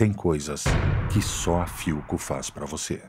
Tem coisas que só a Filco faz para você.